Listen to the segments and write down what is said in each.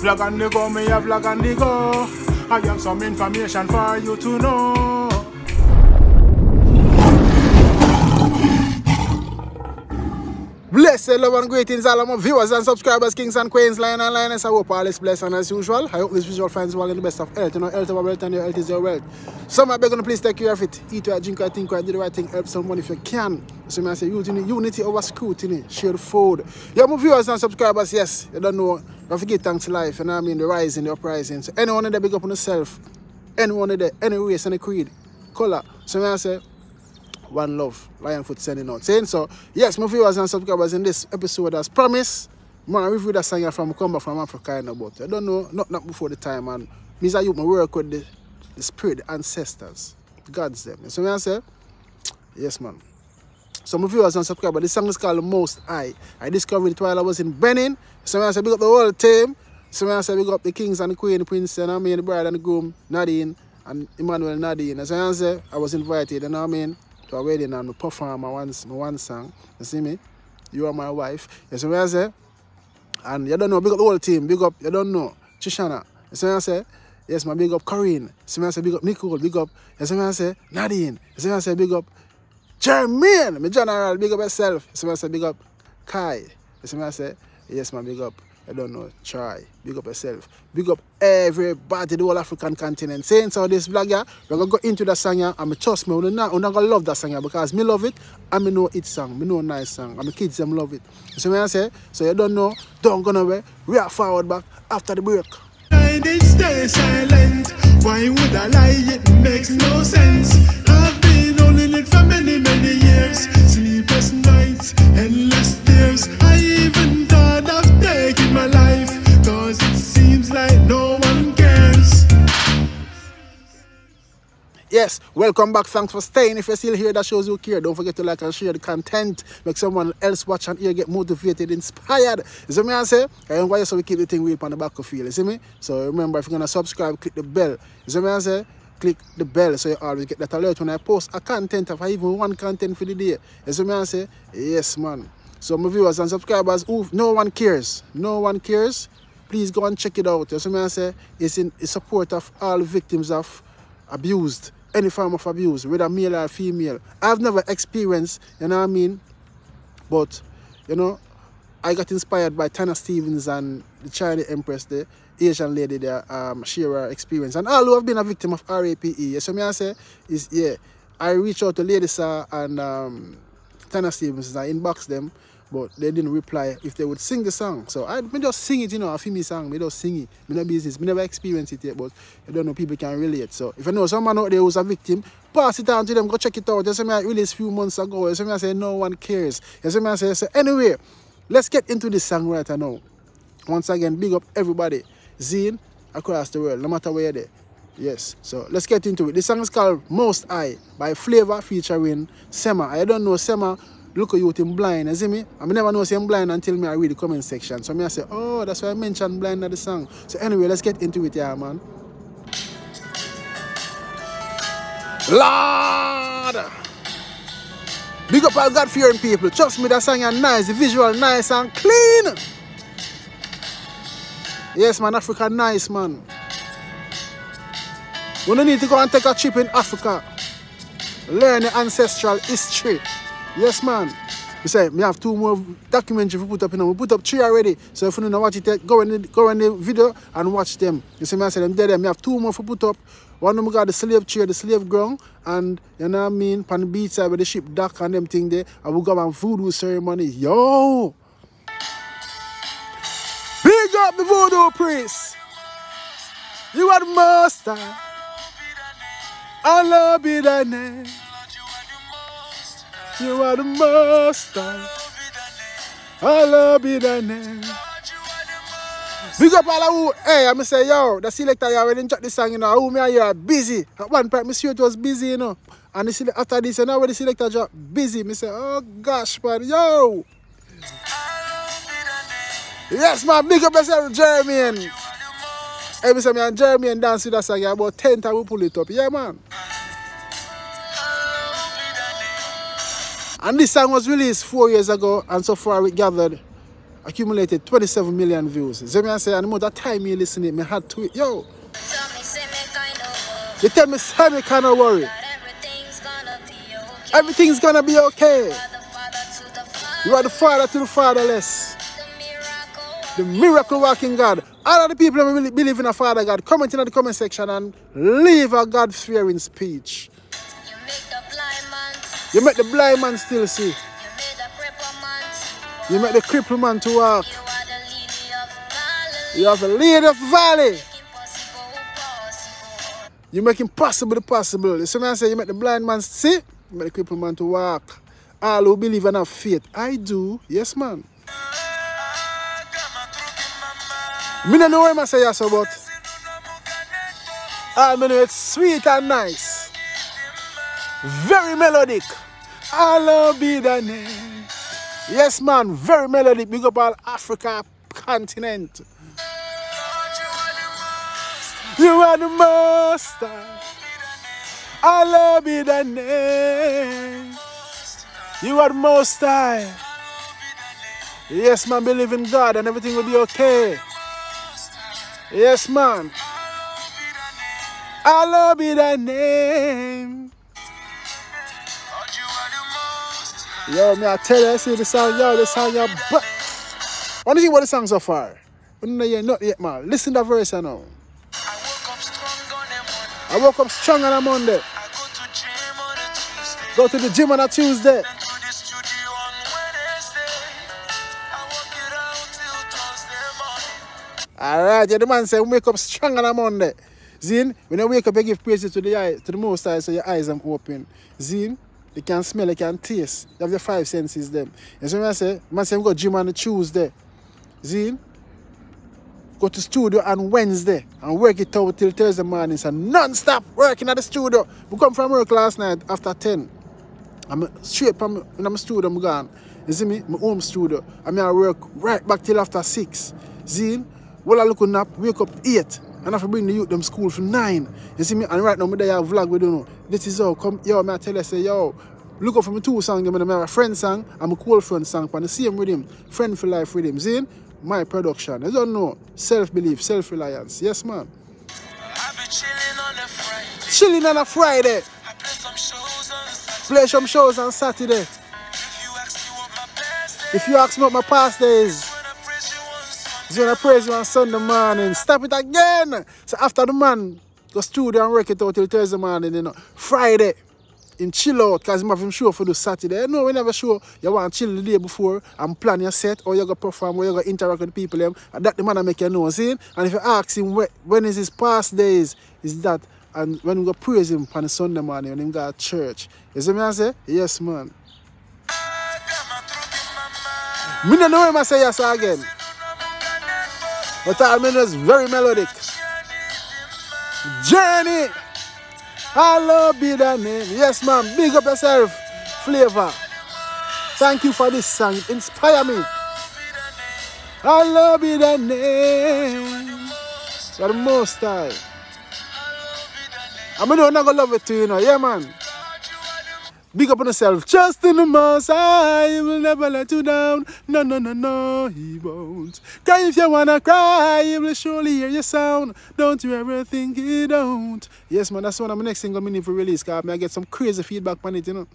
Vlog on the go, me a vlog on the go. I have some information for you to know. Blessed love and greetings all of my viewers and subscribers, kings and queens, lion and lioness. I hope all is blessed and as usual. I hope this visual finds you all in the best of health. You know, health is our wealth and your health is your wealth. Some my begging to please take care of it. Eat right, drink right, think right, do the right thing, help someone if you can. So I say unity, unity over scrutiny, share food. Yeah, my viewers and subscribers, yes, you don't know. Don't forget thanks to life, you know what I mean? The rising, the uprising. So anyone in there big up on yourself, anyone in there, any race, any creed, colour. So I say, one love, Lionfoot sending out. Saying so, yes, my viewers and subscribers in this episode as promised, man, review that song from back from Africa and about. I don't know, not, not before the time, and me you my work with the, the spirit, the ancestors, gods them. So I say, yes man. So my viewers and subscribers, this song is called Most High. I discovered it while I was in Benin. So I say big up the whole team. So I say big up the kings and the queen, the prince, and I mean the bride and the groom, Nadine and Emmanuel Nadine. So I say I was invited, you know what I mean to a wedding and perform my one, my one song. You see me? You are my wife. You see what I say? And you don't know, big up the whole team. Big up, you don't know, Chishana. You see what I say? Yes, my big up Corinne. You see what I say? Big up Nicole. Big up, you see what I say? Nadine. You see what I say? Big up Jermaine. My general, big up yourself. You see what I say? Big up Kai. You see what I say? Yes, my big up. I don't know, try. Big up yourself. Big up everybody, the whole African continent. Saying so this vlog yeah, we're gonna go into the song yeah, me trust me, we're not, we're not gonna love that song yeah, because me love it and me know it song. Me know nice song. And my kids them love it. You see what I say? So you don't know, don't go nowhere. We are forward back after the break. Stay silent. Why would I lie? It makes no sense. Welcome back. Thanks for staying. If you're still here, that shows you care. Don't forget to like and share the content. Make someone else watch and hear, get motivated, inspired. You see me I say? I don't you so we keep the thing real on the back of you. You see me? So remember, if you're going to subscribe, click the bell. You see me I say? Click the bell so you always get that alert when I post a content of even one content for the day. You see me I say? Yes, man. So my viewers and subscribers, ooh, no one cares. No one cares. Please go and check it out. You see me I say? It's in support of all victims of abused any form of abuse, whether male or female. I've never experienced, you know what I mean? But, you know, I got inspired by Tanya Stephens and the Chinese Empress, the Asian lady there, um, share her experience. And all who have been a victim of RAPE. Yeah, so me I say is, yeah, I reach out to Lady Saw and um, Tanya Stephens, and I inbox them, but they didn't reply if they would sing the song. So I me just sing it, you know, a female song, me just sing it. Me no business, me never experience it yet, but I don't know people can relate. So if I know someone out there who's a victim, pass it on to them, go check it out. You see me I released a few months ago. You see me I say no one cares. You see me I say, so anyway, let's get into this song right now. Once again, big up everybody. Zine across the world, no matter where you're there. Yes, so let's get into it. This song is called Most High by Flavour featuring Semah. I don't know Semah, look at you with him blind, you see me? I never know say I'm blind until me I read the comment section. So me I say, oh, that's why I mentioned blind in the song. So anyway, let's get into it, yeah, man. Lord! Big up all God-fearing people. Trust me, that song is nice. The visual nice and clean. Yes, man, Africa nice, man. We don't need to go and take a trip in Africa. Learn the ancestral history. Yes, man. We say, we have two more documentaries we put up, you know, we put up three already. So if you don't watch it, eh, go in the, go in the video and watch them. You see me, I say them there, we have two more for put up. One of them got the slave chair, the slave ground, and you know what I mean, on the beach side the ship dock and them thing there, and we go on voodoo ceremony. Yo! Big up the voodoo priest! You are the master. Allah be thy name. You are the master. Allah be thy name. Big up all who, hey, I'm say, yo, the selector, you already drop this song, you know, who me and you are busy. At one point, sure it was busy, you know. And the after this, you know, when the selector drop busy, me say, oh gosh, man, yo. Yes, man, big up yourself, Jeremy. And, every time me and Jeremy and dance with that song, yeah, about 10 times we pull it up. Yeah, man. And this song was released four years ago, and so far we gathered accumulated 27 million views. So me I say, and amount of time you listen it, me had to it. Yo, you tell me, say me kind of worry. everything's gonna be okay. You are the father to the fatherless, the miracle. working God. All of the people who believe in a father God, comment in the comment section and leave a God fearing speech. You make the blind man still see. You make the crippled man to walk. You are the lily of the valley. You make impossible the possible. You see me I say you make the blind man see, you make the crippled man to walk. All who believe and have faith. I do, yes man. Me don't know what I say yes about. I ah, me know it's sweet and nice. Very melodic. Allah be the name. Yes man, very melodic. Big up all Africa continent. You are the master. Allah be the name. You are the most high. Yes, man, believe in God and everything will be okay. Yes, man. Allah be the name. Yo, me I tell you, I see the song, yo, the song, yo, but. What do you what the song so far? Don't hear not yet, man. Listen to the verse you know. I woke up strong on a Monday. I I go to gym on a Tuesday. Go to the gym on a Tuesday. I. Alright, yeah, the man say wake up strong on a Monday. Zin, when you wake up, you give praises to the eye, to the most high, so your eyes are open. Zin, you can smell, they can taste. You have your five senses them. And so when I say, man say I go gym on a Tuesday. Zin, go to studio on Wednesday and work it out till Thursday morning. So non-stop working at the studio. We come from work last night after 10. I'm straight from in my studio, I'm gone. You see me? My home studio. I mean, I work right back till after 6. Zine, while I look on up, wake up 8. And I have to bring the youth them school for 9. You see me? And right now, me there a vlog with you know. This is how come, yo, I tell you, say, yo, look up for me two songs. I have a friend song, I'm a cool friend song. And the same rhythm, friend for life rhythm. Zine, my production. You don't know. Self-belief, self-reliance. Yes, man. I be chilling on a Friday. Chilling on a Friday. I play some shows on Saturday. Play some shows on Saturday. If you ask me what my best day, If you ask me what my past days, when I praise Sunday. He's gonna praise you on Sunday morning. Stop it again. So after the man go studio and work it out till Thursday morning, you know. Friday, him chill out because him have him show for the Saturday. No, we never show. You want to chill the day before and plan your set or you go perform or you go interact with the people them. And that the man make you know, see? And if you ask him whe- when is his past days, is that and when we go praise him on Sunday morning when him go to church. You see me I say? Yes man. I. Me don't know him I say yes again. But all me know is very melodic. Journey. I love be that name. Yes, man. Big up yourself. Flavour. Thank you for this song. Inspire me. I love be that name. The most high. I mean, I'm not gonna love it too, you know. Yeah, man. Big up on yourself. Trust in the most. He will never let you down. No, no, no, no, he won't. Cry if you wanna cry. He will surely hear your sound. Don't you ever think he don't. Yes, man, that's one of my next single need for release. Cause I get some crazy feedback on it, you know.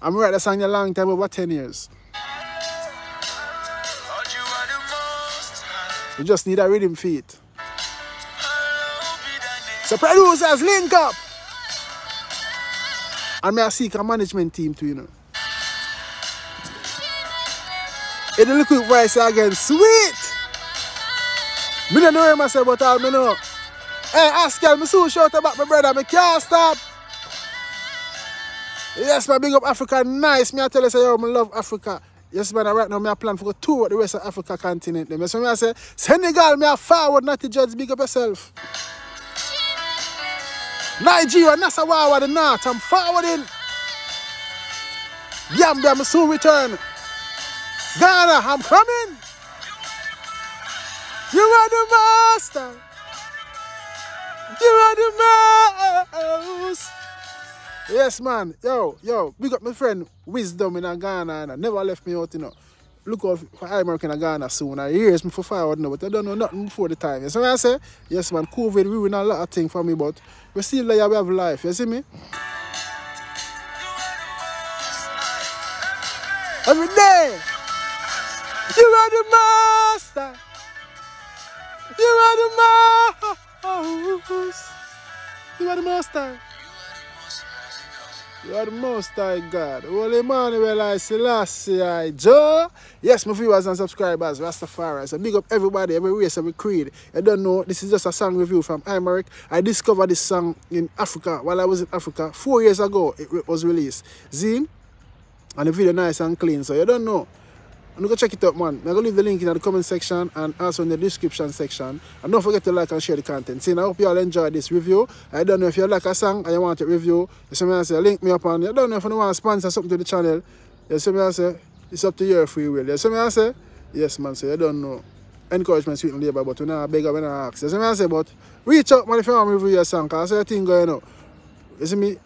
I'm write that song a long time, over 10 years. You just need a rhythm feet. So producers, link up. And I seek a management team too, you know. In the liquid voice again, sweet. Me don't know him myself, but all me know. Hey, Askel, me soon shout about my brother, me can't stop. Yes, man, big up Africa, nice. Me I tell you, say, yo, me love Africa. Yes, man, right now, me I plan for go tour the rest of Africa continent. Them. So me I say, Senegal, me I forward, not to judge, big up yourself. Nigeria, Nasarawa, the north, I'm forwarding. Gambia, I'm soon return. Ghana, I'm coming. You are the master. You are the most. Yes, man. Yo, yo, big up my friend wisdom in Ghana and I never left me out, you know. Look out for American in Ghana soon. I hear me for forward but I don't know nothing before the time. You see what I say? Yes, man, COVID ruined a lot of things for me, but we still there, we have life. You see me? Every day, you are the master. You are the most. You are the master. You are the most high God. Holy Emmanuel I Selassie I Jah. Yes, my viewers and subscribers, Rastafari. So big up everybody, every race, every creed. I don't know, this is just a song review from Imaric. I discovered this song in Africa while I was in Africa. Four years ago it was released. Zine. And the video nice and clean. So you don't know. And go check it out, man. I'm going to leave the link in the comment section and also in the description section. And don't forget to like and share the content. See, I hope you all enjoyed this review. I don't know if you like a song and you want to review. You see me I say, link me up on. You don't know if you want to sponsor something to the channel. You see me I say, it's up to your free will. You see me I say, yes, man. So you don't know. Encouragement sweet and labor, but we not beg when I ask. You see me I say, but reach out, man, if you want to review your song. Because I say a thing going on. You see me?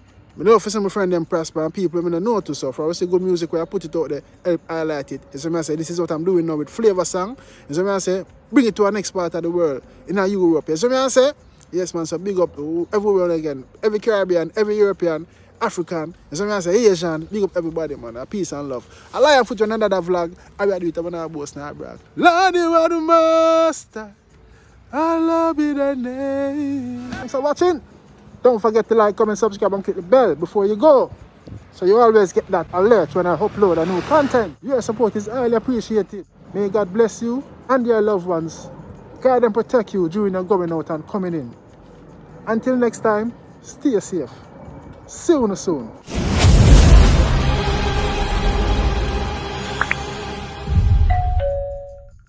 I know for some of friend them prosper and people I know to so for I say good music where I put it out there, help highlight it. Me I say this is what I'm doing now with Flavour song. Me I say bring it to our next part of the world in our Europe. Me I say yes man so big up to everyone again, every Caribbean, every European, African, me I say Asian, big up everybody man, a peace and love. I like put you on another vlog, I will do it when I boast now brag. Lord you are the master. I love you the name. Thanks for watching. Don't forget to like, comment, subscribe, and click the bell before you go. So you always get that alert when I upload a new content. Your support is highly appreciated. May God bless you and your loved ones. Guide and protect you during your going out and coming in. Until next time, stay safe. See you soon.